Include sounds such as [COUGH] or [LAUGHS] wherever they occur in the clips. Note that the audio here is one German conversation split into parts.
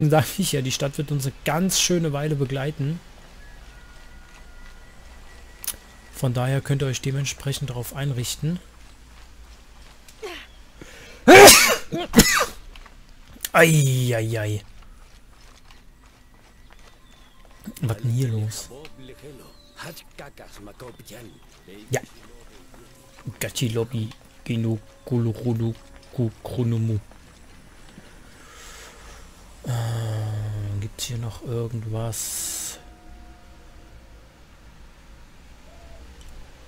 sage ich ja, die Stadt wird uns eine ganz schöne Weile begleiten. Von daher könnt ihr euch dementsprechend darauf einrichten. Eieiei. Was denn hier los? Ja. Gachilobi Genu Kulurulu Kukrunumu. Äh, Gibt hier noch irgendwas?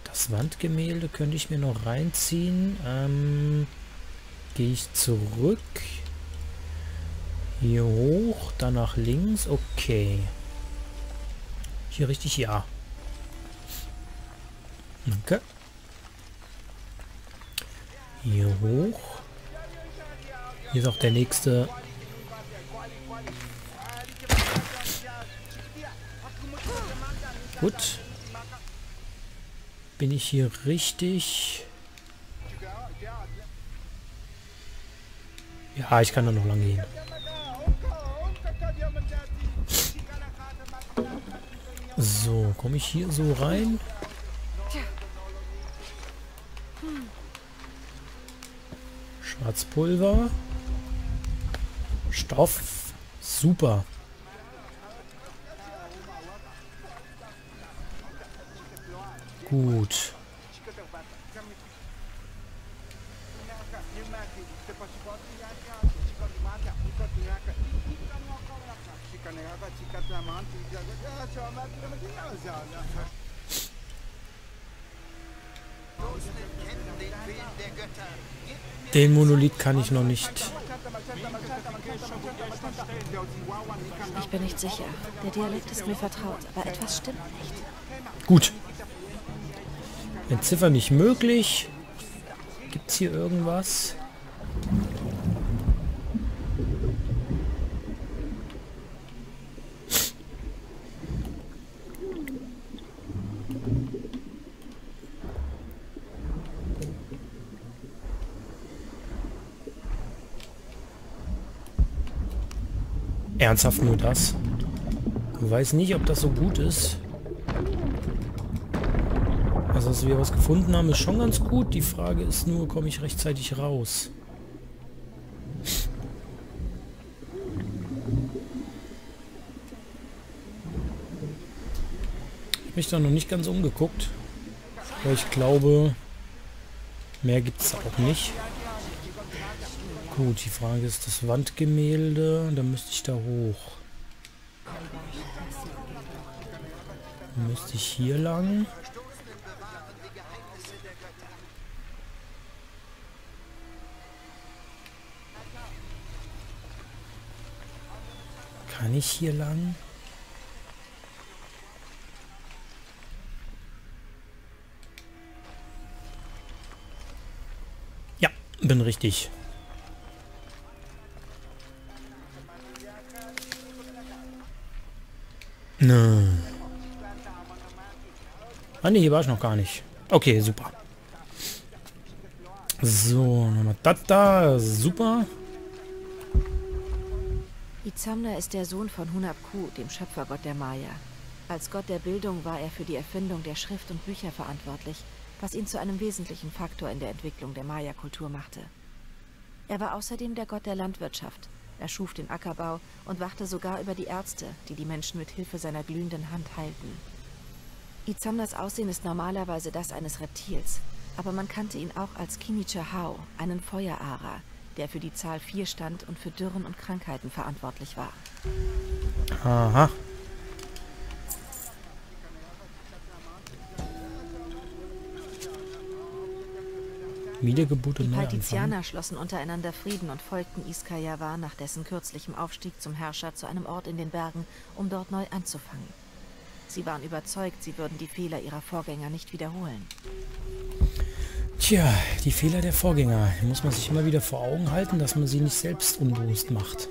Das Wandgemälde könnte ich mir noch reinziehen. Ähm, Gehe ich zurück. Hier hoch, dann nach links. Okay. Hier richtig ja. Danke. Hier hoch. Hier ist auch der nächste Gut. Bin ich hier richtig? Ja, ich kann da noch lang gehen. So, komme ich hier so rein? Schwarzpulver. Stoff. Super. Gut. Den Monolith kann ich noch nicht. Ich bin nicht sicher. Der Dialekt ist mir vertraut, aber etwas stimmt nicht. Gut. Entziffern nicht möglich. Gibt es hier irgendwas? Ernsthaft nur das? Ich weiß nicht, ob das so gut ist. Also, dass wir was gefunden haben, ist schon ganz gut. Die Frage ist nur, komme ich rechtzeitig raus? Ich habe mich da noch nicht ganz umgeguckt. Aber ich glaube, mehr gibt es auch nicht. Gut, die Frage ist das Wandgemälde. Da müsste ich da hoch. Müsste ich hier lang. Kann ich hier lang? Ja, bin richtig. Nö. Ah ne, hier war ich noch gar nicht. Okay, super. So, nochmal das da. Super. Izamna ist der Sohn von Hunabku, dem Schöpfergott der Maya. Als Gott der Bildung war er für die Erfindung der Schrift und Bücher verantwortlich, was ihn zu einem wesentlichen Faktor in der Entwicklung der Maya-Kultur machte. Er war außerdem der Gott der Landwirtschaft, er schuf den Ackerbau und wachte sogar über die Ärzte, die die Menschen mit Hilfe seiner glühenden Hand heilten. Izamnas Aussehen ist normalerweise das eines Reptils, aber man kannte ihn auch als Kiniche Hao, einen Feuerara, der für die Zahl 4 stand und für Dürren und Krankheiten verantwortlich war. Aha. Wiedergeburt Die und Paltizianer Neuanfang. schlossen untereinander Frieden und folgten Iskayawa nach dessen kürzlichem Aufstieg zum Herrscher zu einem Ort in den Bergen, um dort neu anzufangen. Sie waren überzeugt, sie würden die Fehler ihrer Vorgänger nicht wiederholen. Tja, die Fehler der Vorgänger. Hier muss man sich immer wieder vor Augen halten, dass man sie nicht selbst unbewusst macht.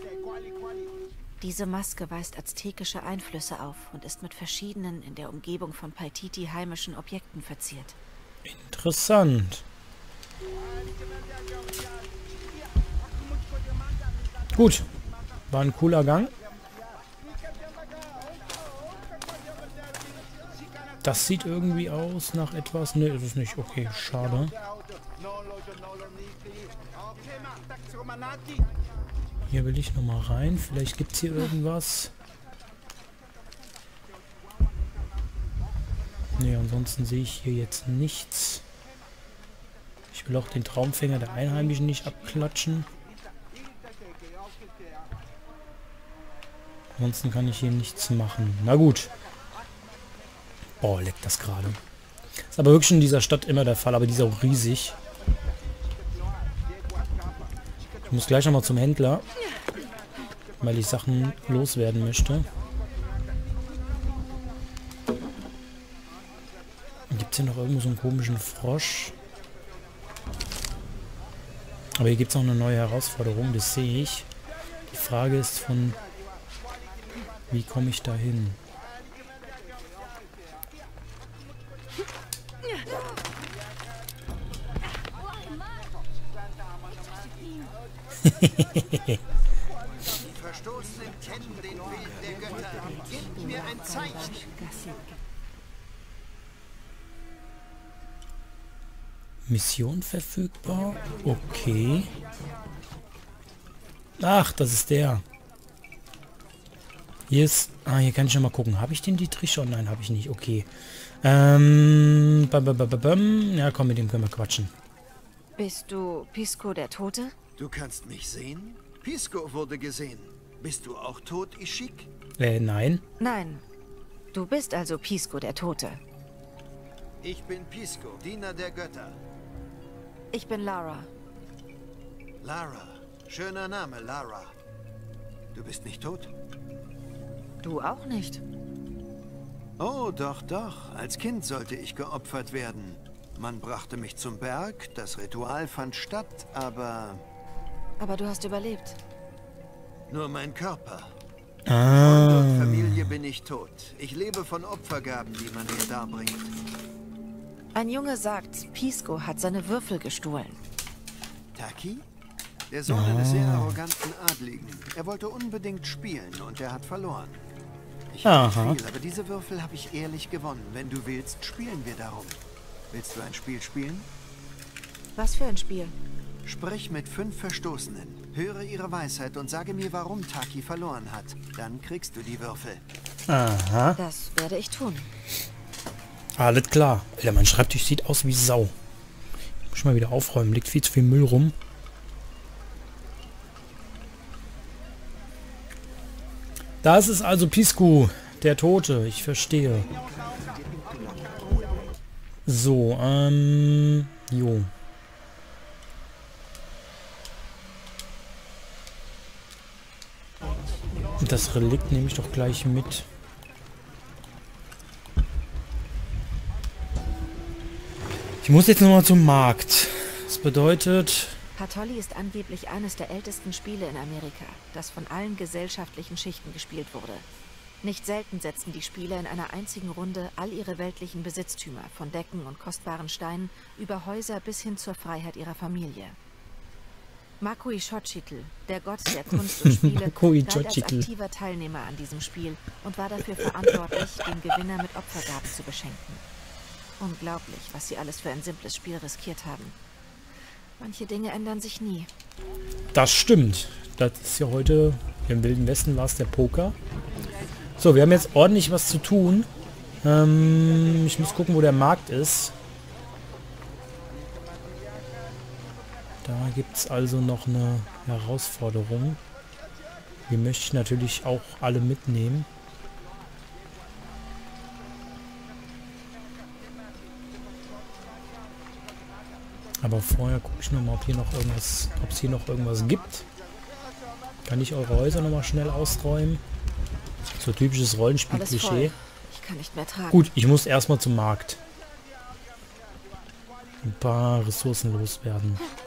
Diese Maske weist aztekische Einflüsse auf und ist mit verschiedenen in der Umgebung von Paititi heimischen Objekten verziert. Interessant. Gut. War ein cooler Gang. Das sieht irgendwie aus nach etwas. Ne, ist es nicht. Okay, schade. Hier will ich nochmal rein. Vielleicht gibt es hier irgendwas. Ne, ansonsten sehe ich hier jetzt nichts. Ich will auch den Traumfänger der Einheimischen nicht abklatschen. Ansonsten kann ich hier nichts machen. Na gut. Boah, leckt das gerade. Ist aber wirklich in dieser Stadt immer der Fall, aber die ist auch riesig. Ich muss gleich nochmal zum Händler, weil ich Sachen loswerden möchte. Gibt es hier noch irgendwo so einen komischen Frosch? Aber hier gibt es auch eine neue Herausforderung, das sehe ich. Die Frage ist von, wie komme ich da hin? Die Verstoßenen kennen den Willen der Götter. Gebt mir ein Zeichen. Mission verfügbar? Okay. Ach, das ist der. Hier ist... Ah, hier kann ich schon mal gucken. Habe ich den Dietrich schon? Nein, habe ich nicht. Okay. Ähm... Bam, bam, bam. Ja, komm, mit dem können wir quatschen. Bist du Pisco der Tote? Du kannst mich sehen? Pisco wurde gesehen. Bist du auch tot, Ishik? Äh, nein. Nein. Du bist also Pisco der Tote. Ich bin Pisco, Diener der Götter. Ich bin Lara. Lara. Schöner Name, Lara. Du bist nicht tot? Du auch nicht. Oh, doch, doch. Als Kind sollte ich geopfert werden. Man brachte mich zum Berg, das Ritual fand statt, aber Aber du hast überlebt. nur mein Körper. Ah. Und Familie bin ich tot. Ich lebe von Opfergaben, die man mir darbringt. Ein Junge sagt, Pisco hat seine Würfel gestohlen. Taki? Der Sohn eines sehr arroganten Adligen. Er wollte unbedingt spielen und er hat verloren. Ich habe viel, aber diese Würfel habe ich ehrlich gewonnen. Wenn du willst, spielen wir darum. Willst du ein Spiel spielen? Was für ein Spiel? Sprich mit fünf Verstoßenen. Höre ihre Weisheit und sage mir, warum Taki verloren hat. Dann kriegst du die Würfel. Aha. Das werde ich tun. Alles klar. Alter, mein Schreibtisch sieht aus wie Sau. Muss ich mal wieder aufräumen. Liegt viel zu viel Müll rum. Das ist also Pisku, der Tote. Ich verstehe. So, ähm... Jo. Das Relikt nehme ich doch gleich mit. Ich muss jetzt nochmal zum Markt. Das bedeutet... Patolli ist angeblich eines der ältesten Spiele in Amerika, das von allen gesellschaftlichen Schichten gespielt wurde. Nicht selten setzen die Spieler in einer einzigen Runde all ihre weltlichen Besitztümer, von Decken und kostbaren Steinen über Häuser bis hin zur Freiheit ihrer Familie. Makui Xochitl, der Gott der [LAUGHS] Kunst und Spiele, galt als aktiver Teilnehmer an diesem Spiel und war dafür verantwortlich, den Gewinner mit Opfergaben zu beschenken. Unglaublich, was sie alles für ein simples Spiel riskiert haben. Manche Dinge ändern sich nie. Das stimmt. Das ist ja heute im Wilden Westen war es der Poker. So, wir haben jetzt ordentlich was zu tun. Ähm, ich muss gucken, wo der Markt ist. Da gibt es also noch eine Herausforderung. Die möchte ich natürlich auch alle mitnehmen. Aber vorher gucke ich noch mal, ob hier noch irgendwas, ob es hier noch irgendwas gibt. Kann ich eure Häuser noch mal schnell ausräumen? So typisches. Rollenspiel-Klischee. Ich kann nicht mehr tragen. Gut, ich muss erstmal zum Markt. Ein paar Ressourcen loswerden. [LAUGHS]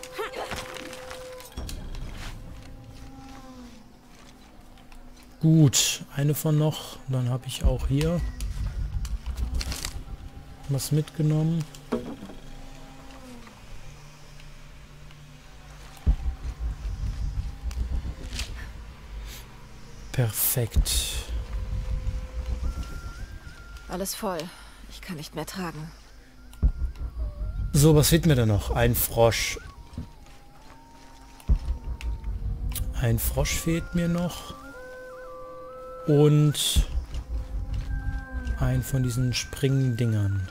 Gut, eine von noch. Dann habe ich auch hier was mitgenommen. Perfekt. Alles voll. Ich kann nicht mehr tragen. So, was fehlt mir da noch? Ein Frosch. Ein Frosch fehlt mir noch. Und ein von diesen Springdingern.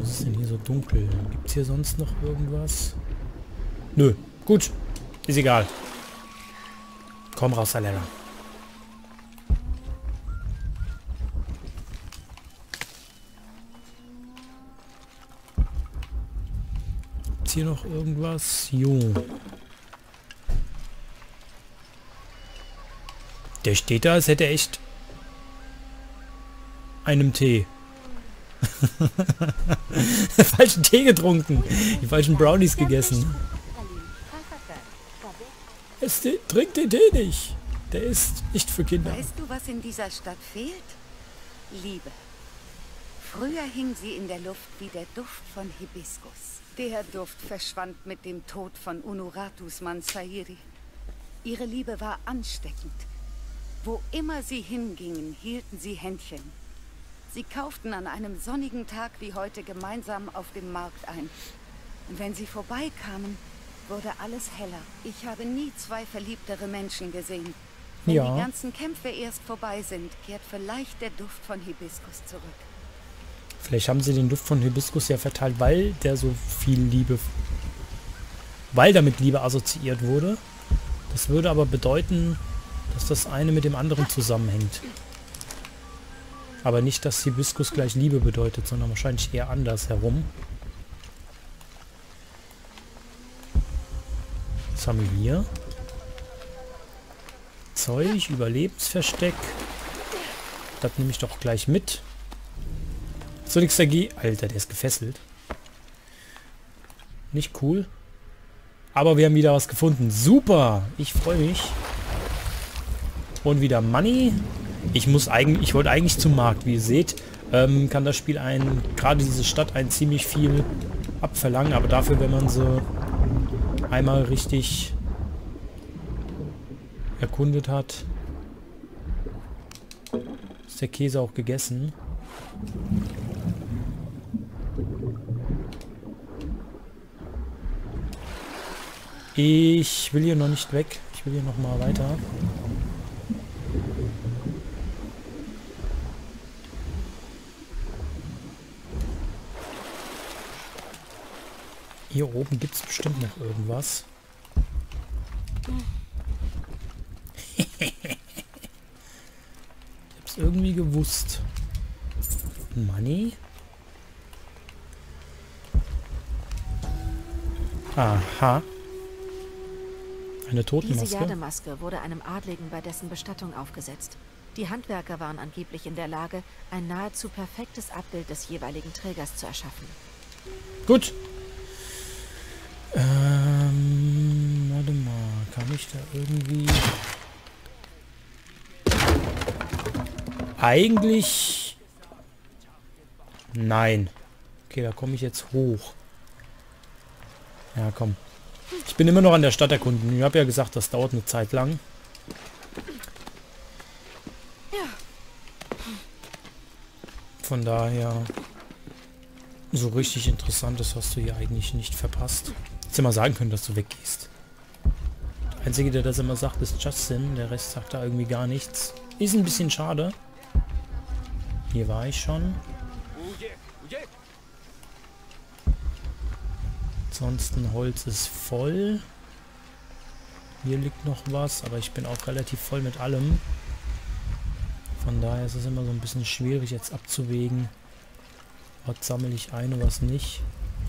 Was ist denn hier so dunkel? Gibt es hier sonst noch irgendwas? Nö. Gut. Ist egal. Komm raus, Alena. Hier noch irgendwas? Jo. Der steht da, als hätte er echt einem Tee. [LAUGHS] falschen Tee getrunken. Die falschen Brownies gegessen. Es trinkt den Tee nicht. Der ist nicht für Kinder. Weißt du, was in dieser Stadt fehlt? Liebe. Früher hing sie in der Luft wie der Duft von Hibiskus. Der Duft verschwand mit dem Tod von Unuratus Mansairi. Ihre Liebe war ansteckend. Wo immer sie hingingen, hielten sie Händchen. Sie kauften an einem sonnigen Tag wie heute gemeinsam auf dem Markt ein. Und wenn sie vorbeikamen, wurde alles heller. Ich habe nie zwei verliebtere Menschen gesehen. Wenn Ja. die ganzen Kämpfe erst vorbei sind, kehrt vielleicht der Duft von Hibiskus zurück. Vielleicht haben sie den Duft von Hibiskus ja verteilt, weil der so viel Liebe... Weil damit Liebe assoziiert wurde. Das würde aber bedeuten, dass das eine mit dem anderen zusammenhängt. Aber nicht, dass Hibiskus gleich Liebe bedeutet, sondern wahrscheinlich eher andersherum. Was haben wir hier? Zeug, Überlebensversteck. Das nehme ich doch gleich mit. So nichts dagegen. Alter, der ist gefesselt. Nicht cool. Aber wir haben wieder was gefunden. Super. Ich freue mich. Und wieder Money. Ich muss eigentlich, ich wollte eigentlich zum Markt. Wie ihr seht, ähm, kann das Spiel ein, gerade diese Stadt, ein ziemlich viel abverlangen. Aber dafür, wenn man sie einmal richtig erkundet hat, ist der Käse auch gegessen. Ich will hier noch nicht weg. Ich will hier noch mal weiter. Hier oben gibt es bestimmt noch irgendwas. ich [LAUGHS] hab's irgendwie gewusst. Money? Aha. Eine Diese Totenmaske? Jademaske wurde einem Adligen bei dessen Bestattung aufgesetzt. Die Handwerker waren angeblich in der Lage, ein nahezu perfektes Abbild des jeweiligen Trägers zu erschaffen. Gut. Ähm, warte mal. Kann ich da irgendwie... Eigentlich... Nein. Okay, da komme ich jetzt hoch. Ja, komm. Ich bin immer noch an der Stadt erkunden. Ich habe ja gesagt, das dauert eine Zeit lang. Von daher... So richtig interessantes hast du hier eigentlich nicht verpasst. Hättest du mal sagen können, dass du weggehst. Der Einzige, der das immer sagt, ist Justin. Der Rest sagt da irgendwie gar nichts. Ist ein bisschen schade. Hier war ich schon. Ansonsten Holz ist voll. Hier liegt noch was, aber ich bin auch relativ voll mit allem. Von daher ist es immer so ein bisschen schwierig jetzt abzuwägen. Was sammle ich ein und was nicht.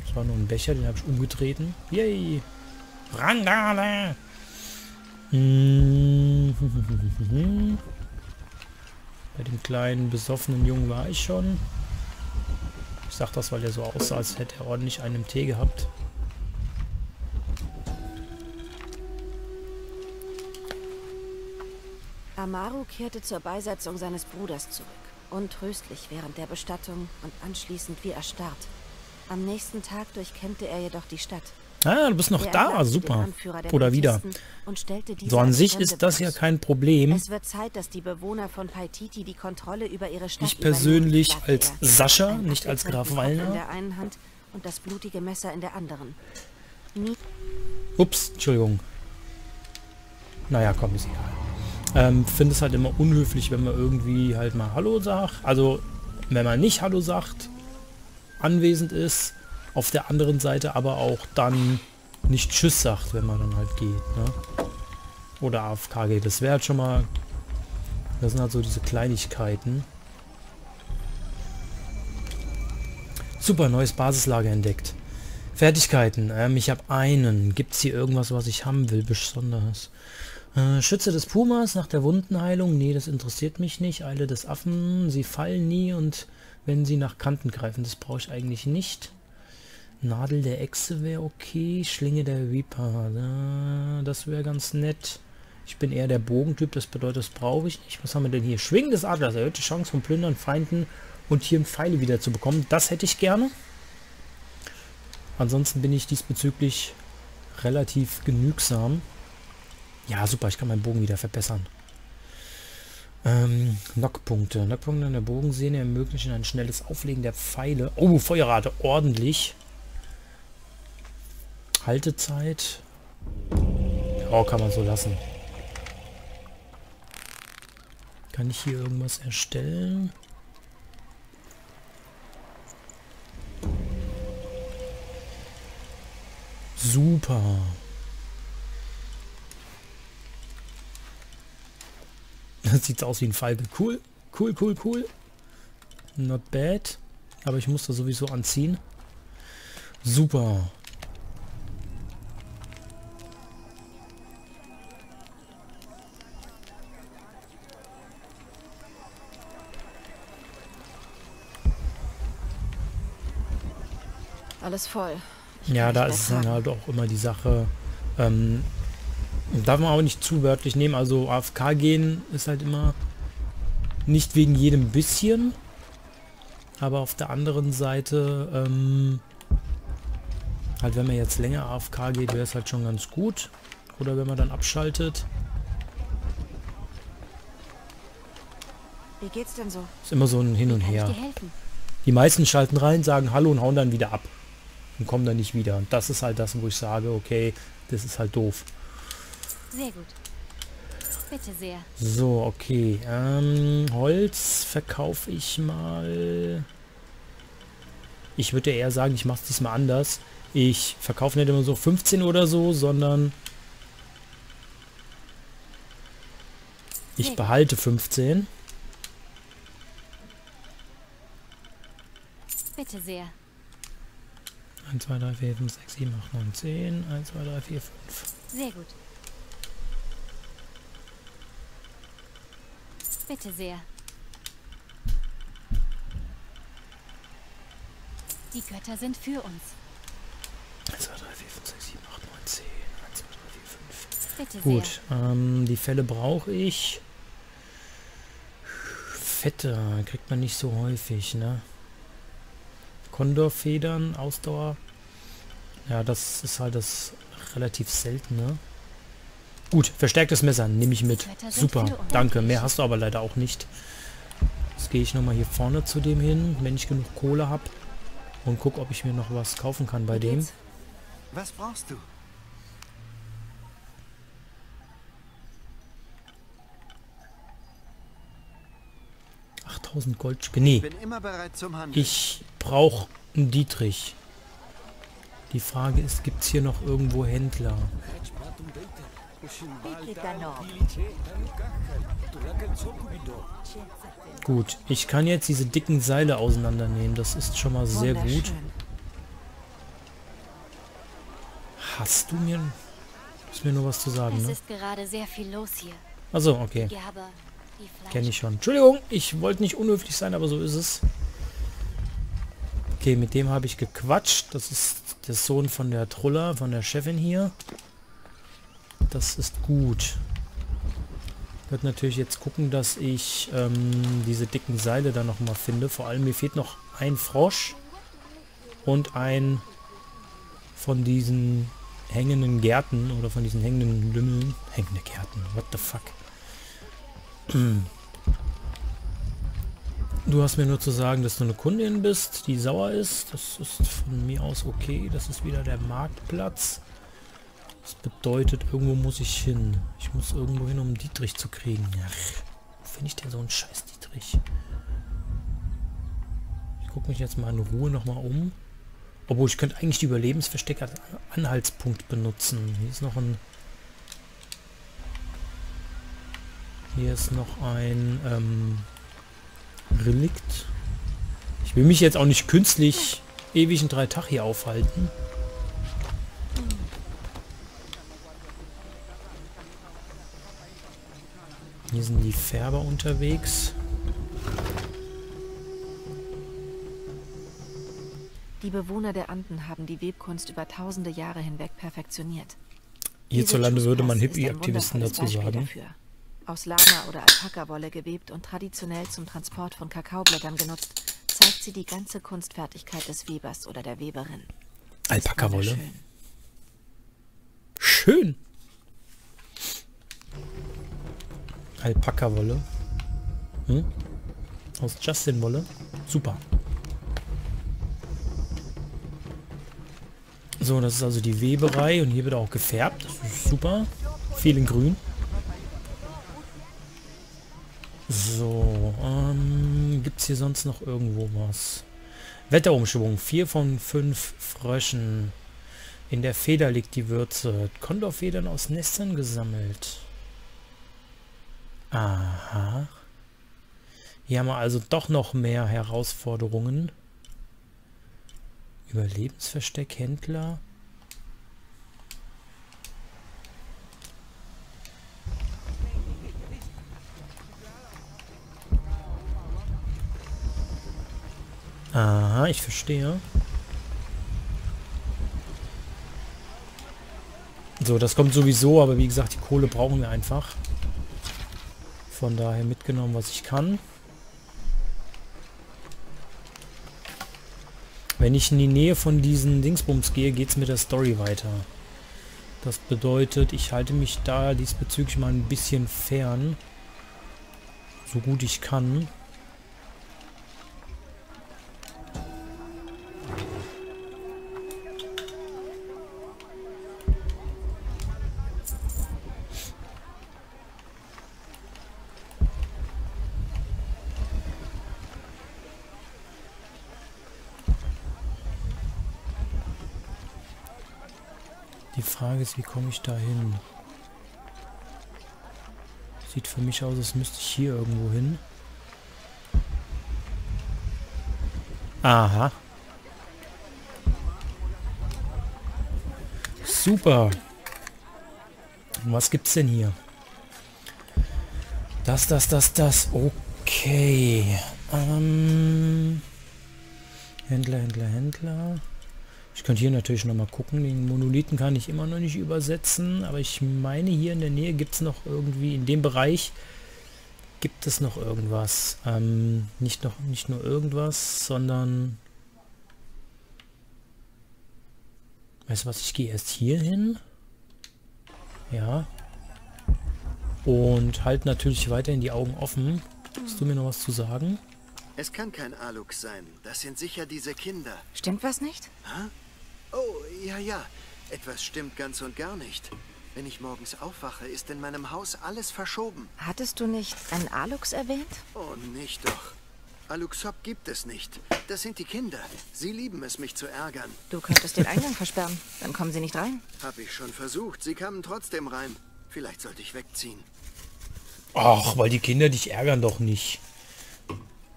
Das war nur ein Becher, den habe ich umgetreten. Yay! Randale! Mm. [LAUGHS] Bei dem kleinen besoffenen Jungen war ich schon. Ich sag das, weil er so aussah, als hätte er ordentlich einen im Tee gehabt. Amaru kehrte zur Beisetzung seines Bruders zurück. untröstlich während der Bestattung und anschließend wie erstarrt. Am nächsten Tag durchkämmte er jedoch die Stadt. Ah, du bist noch Er da, super. Oder wieder. So an sich ist das ja kein Problem. Es wird Zeit, dass die Bewohner von Paititi die Kontrolle über ihre Stadt Ich persönlich übernehmen, als. Sascha, nicht als Graf Wallner. der einen Hand und das blutige Messer in der anderen. Nie Ups, Entschuldigung. Naja, komm, ist egal. Ähm, finde es halt immer unhöflich, wenn man irgendwie halt mal Hallo sagt. Also, wenn man nicht Hallo sagt, anwesend ist, auf der anderen Seite aber auch dann nicht Tschüss sagt, wenn man dann halt geht. Ne? Oder AFK geht. Das wäre halt schon mal... Das sind halt so diese Kleinigkeiten. Super, neues Basislager entdeckt. Fertigkeiten. Ähm, ich habe einen. Gibt es hier irgendwas, was ich haben will, besonders? Äh, Schütze des Pumas nach der Wundenheilung. Nee, das interessiert mich nicht. Eile des Affen. Sie fallen nie und wenn sie nach Kanten greifen. Das brauche ich eigentlich nicht. Nadel der Echse wäre okay. Schlinge der Reaper. Äh, das wäre ganz nett. Ich bin eher der Bogentyp, das bedeutet, das brauche ich nicht. Was haben wir denn hier? Schwingen des Adlers. Erhöhte Chance von Plündern, Feinden und hier Pfeile wieder zu bekommen. Das hätte ich gerne. Ansonsten bin ich diesbezüglich relativ genügsam. Ja, super, ich kann meinen Bogen wieder verbessern. Ähm, Knockpunkte. Knockpunkte an der Bogensehne ermöglichen ein schnelles Auflegen der Pfeile. Oh, Feuerrate, ordentlich. Haltezeit. Oh, kann man so lassen. Kann ich hier irgendwas erstellen? Super. Das sieht aus wie ein Falke. Cool. Cool, cool, cool. Not bad. Aber ich muss das sowieso anziehen. Super. alles voll. Ich Ja, da ist dann halt auch immer die Sache. Ähm, darf man auch nicht zu wörtlich nehmen. Also AFK gehen ist halt immer nicht wegen jedem bisschen. Aber auf der anderen Seite, ähm, halt wenn man jetzt länger AFK geht, wäre es halt schon ganz gut. Oder wenn man dann abschaltet. Wie geht's denn so? Ist immer so ein Hin und Her. Die meisten schalten rein, sagen Hallo und hauen dann wieder ab. Und kommen dann nicht wieder. Und das ist halt das, wo ich sage, okay, das ist halt doof. Sehr gut. Bitte sehr. So, okay. Ähm, Holz verkaufe ich mal. Ich würde eher sagen, ich mache es diesmal anders. Ich verkaufe nicht immer so 15 oder so, sondern ich behalte 15. Bitte sehr. 1, 2, 3, 4, 5, 6, 7, 8, 9, 10. 1, 2, 3, 4, 5. Sehr gut. Bitte sehr. Die Götter sind für uns. 1, 2, 3, 4, 5, 6, 7, 8, 9, 10. 1, 2, 3, 4, 5. Bitte Gut, ähm, die Fälle brauche ich. Fette kriegt man nicht so häufig, ne? Kondorfedern, Ausdauer. Ja, das ist halt das relativ seltene. Gut, verstärktes Messer nehme ich mit. Super, danke. Mehr hast du aber leider auch nicht. Jetzt gehe ich nochmal hier vorne zu dem hin, wenn ich genug Kohle habe. Und guck, ob ich mir noch was kaufen kann bei dem. Was brauchst du? Ach, 8000 Goldstücke. Nee, ich brauche einen Dietrich. Die Frage ist, gibt es hier noch irgendwo Händler? Gut, ich kann jetzt diese dicken Seile auseinandernehmen. Das ist schon mal sehr gut. Hast du mir... Ist mir nur was zu sagen, ne? Achso, okay. Kenne ich schon. Entschuldigung, ich wollte nicht unhöflich sein, aber so ist es. Okay, mit dem habe ich gequatscht. Das ist der Sohn von der Truller, von der Chefin hier. Das ist gut. Ich werde natürlich jetzt gucken, dass ich ähm, diese dicken Seile da nochmal finde. Vor allem mir fehlt noch ein Frosch und ein von diesen hängenden Gärten oder von diesen hängenden Lümmeln. Hängende Gärten, what the fuck. [CLEARS THROAT] Du hast mir nur zu sagen, dass du eine Kundin bist, die sauer ist. Das ist von mir aus okay. Das ist wieder der Marktplatz. Das bedeutet, irgendwo muss ich hin. Ich muss irgendwo hin, um Dietrich zu kriegen. Ach, wo finde ich denn so einen scheiß Dietrich? Ich gucke mich jetzt mal in Ruhe nochmal um. Obwohl, ich könnte eigentlich die Überlebensversteck als Anhaltspunkt benutzen. Hier ist noch ein... Hier ist noch ein ähm, Relikt. Ich will mich jetzt auch nicht künstlich ewig in drei Tag hier aufhalten. Hier sind die Färber unterwegs. Die Bewohner der Anden haben die Webkunst über tausende Jahre hinweg perfektioniert. Hierzulande würde man Hippie-Aktivisten dazu sagen. Dafür. Aus Lama oder Alpaka-Wolle gewebt und traditionell zum Transport von Kakaoblättern genutzt, zeigt sie die ganze Kunstfertigkeit des Webers oder der Weberin. Alpaka-Wolle. Schön. Alpaka-Wolle. Hm? Aus Justin-Wolle. Super. So, das ist also die Weberei und hier wird auch gefärbt. Super. Viel in grün. So, ähm, gibt es hier sonst noch irgendwo was? Wetterumschwung. Vier von fünf Fröschen. In der Feder liegt die Würze. Kondorfedern aus Nestern gesammelt. Aha. Hier haben wir also doch noch mehr Herausforderungen. Überlebensversteck, Händler. Aha, ich verstehe. So, das kommt sowieso, aber wie gesagt, die Kohle brauchen wir einfach. Von daher mitgenommen, was ich kann. Wenn ich in die Nähe von diesen Dingsbums gehe, geht es mit der Story weiter. Das bedeutet, ich halte mich da diesbezüglich mal ein bisschen fern. So gut ich kann. Ist, wie komme ich da hin? Sieht für mich aus, als müsste ich hier irgendwo hin. Aha. Super. Was gibt's denn hier? Das, das, das, das. Okay. Ähm, Händler, Händler, Händler. Ich könnte hier natürlich noch mal gucken. Den Monolithen kann ich immer noch nicht übersetzen. Aber ich meine, hier in der Nähe gibt es noch irgendwie, in dem Bereich gibt es noch irgendwas. Ähm, nicht, noch, nicht nur irgendwas, sondern... Weißt du was, ich gehe erst hier hin. Ja. Und halt natürlich weiterhin die Augen offen. Hast du mir noch was zu sagen? Es kann kein Alux sein. Das sind sicher diese Kinder. Stimmt was nicht? Hä? Oh, ja, ja. Etwas stimmt ganz und gar nicht. Wenn ich morgens aufwache, ist in meinem Haus alles verschoben. Hattest du nicht einen Alux erwähnt? Oh, nicht doch. Aluxop gibt es nicht. Das sind die Kinder. Sie lieben es, mich zu ärgern. Du könntest den Eingang versperren. Dann kommen sie nicht rein. Hab ich schon versucht. Sie kamen trotzdem rein. Vielleicht sollte ich wegziehen. Ach, weil die Kinder dich ärgern doch nicht.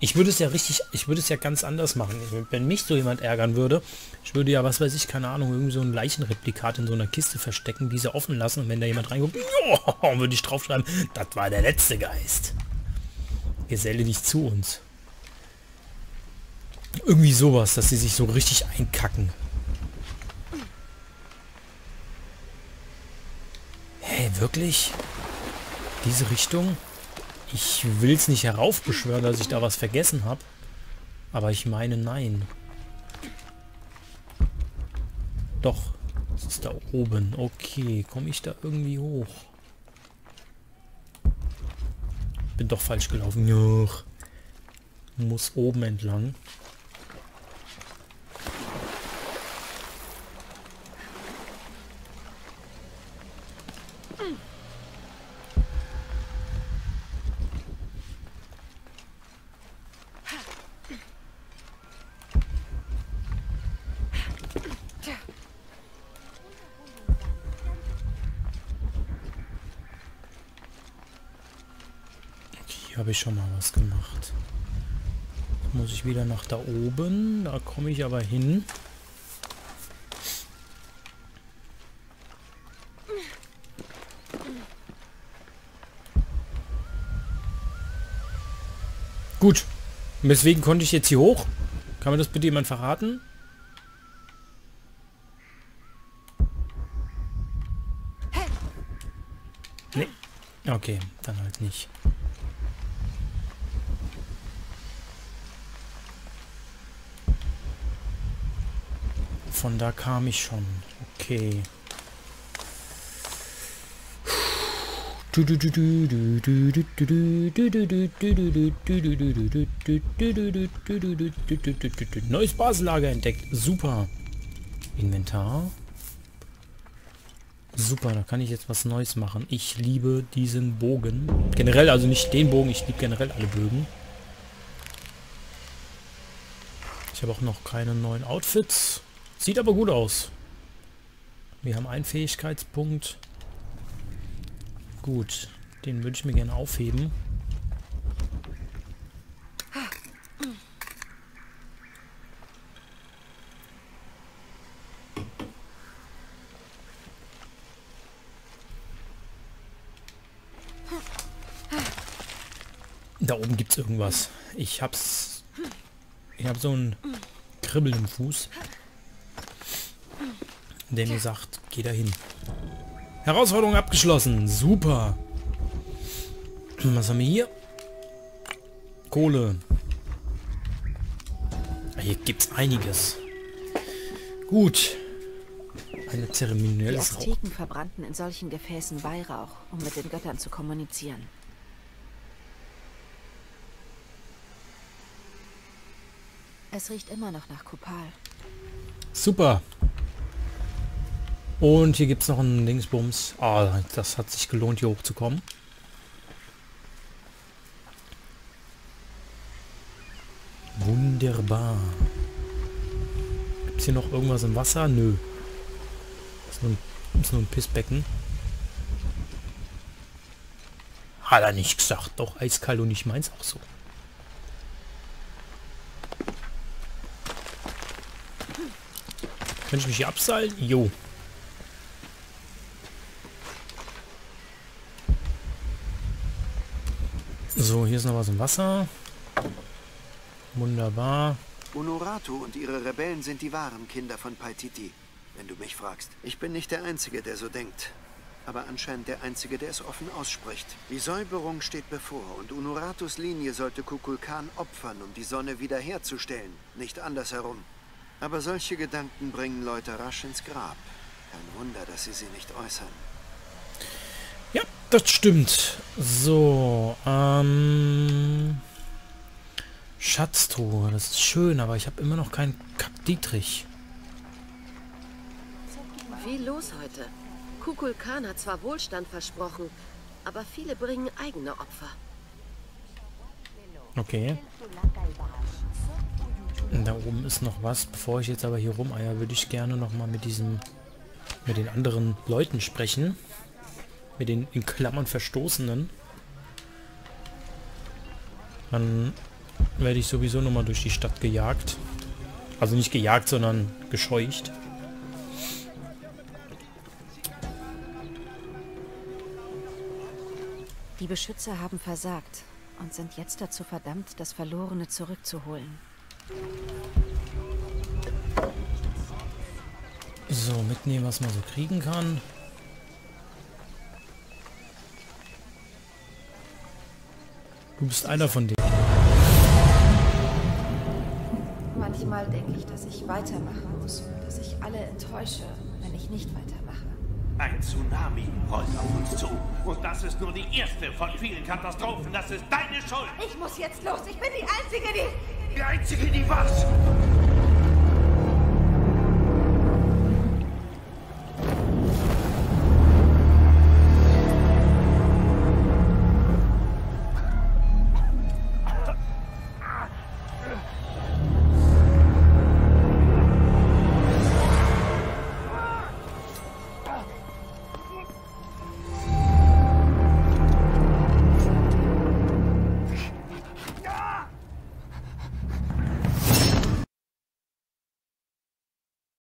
Ich würde es ja richtig, ich würde es ja ganz anders machen. Wenn mich so jemand ärgern würde, ich würde ja, was weiß ich, keine Ahnung, irgendwie so ein Leichenreplikat in so einer Kiste verstecken, diese offen lassen und wenn da jemand reinguckt, [LAUGHS] würde ich draufschreiben, das war der letzte Geist. Geselle dich zu uns. Irgendwie sowas, dass sie sich so richtig einkacken. Hey, wirklich? Diese Richtung. Ich will es nicht heraufbeschwören, dass ich da was vergessen habe. Aber ich meine nein. Doch. Das ist da oben. Okay, komme ich da irgendwie hoch? Bin doch falsch gelaufen. Juch. Muss oben entlang. Hier habe ich schon mal was gemacht. Jetzt muss ich wieder nach da oben. Da komme ich aber hin. Gut. Weswegen konnte ich jetzt hier hoch? Kann mir das bitte jemand verraten? Nee. Okay, dann halt nicht. Von da kam ich schon. Okay. Neues Basislager entdeckt. Super. Inventar. Super, da kann ich jetzt was Neues machen. Ich liebe diesen Bogen. Generell, also nicht den Bogen, ich liebe generell alle Bögen. Ich habe auch noch keine neuen Outfits. Sieht aber gut aus. Wir haben einen Fähigkeitspunkt. Gut, den würde ich mir gerne aufheben. Da oben gibt es irgendwas. Ich hab's. Ich habe so ein Kribbeln im Fuß. Der mir sagt, geh da hin. Herausforderung abgeschlossen. Super. Was haben wir hier? Kohle. Hier gibt's einiges. Gut. Eine Die zeremonielles Rauch. Azteken verbrannten in solchen Gefäßen Weihrauch, um mit den Göttern zu kommunizieren. Es riecht immer noch nach Kupal. Super. Und hier gibt es noch einen Dingsbums. Ah, das hat sich gelohnt, hier hochzukommen. Wunderbar. Gibt es hier noch irgendwas im Wasser? Nö. Ist nur ein, ist nur ein Pissbecken. Hat er nicht gesagt. Doch, eiskalt und ich meins auch so. Kann ich mich hier abseilen? Jo. So, hier ist noch was im Wasser. Wunderbar. Honoratu und ihre Rebellen sind die wahren Kinder von Paititi, wenn du mich fragst. Ich bin nicht der Einzige, der so denkt. Aber anscheinend der Einzige, der es offen ausspricht. Die Säuberung steht bevor und Unuratus Linie sollte Kukulkan opfern, um die Sonne wiederherzustellen, nicht andersherum. Aber solche Gedanken bringen Leute rasch ins Grab. Kein Wunder, dass sie sie nicht äußern. Ja, das stimmt. So, ähm... Schatztruhe, das ist schön, aber ich habe immer noch keinen Kack Dietrich. Viel los heute. Kukulkan hat zwar Wohlstand versprochen, aber viele bringen eigene Opfer. Okay. Da oben ist noch was. Bevor ich jetzt aber hier rumeier, würde ich gerne noch mal mit diesem, mit den anderen Leuten sprechen. Mit den in Klammern Verstoßenen. Dann werde ich sowieso noch mal durch die Stadt gejagt. Also nicht gejagt, sondern gescheucht. Die Beschützer haben versagt und sind jetzt dazu verdammt, das Verlorene zurückzuholen. So, mitnehmen, was man so kriegen kann. Du bist einer von denen. Manchmal denke ich, dass ich weitermachen muss und dass ich alle enttäusche, wenn ich nicht weitermache. Ein Tsunami rollt auf uns zu. Und das ist nur die erste von vielen Katastrophen. Das ist deine Schuld. Ich muss jetzt los. Ich bin die Einzige, die... Die einzige, die was?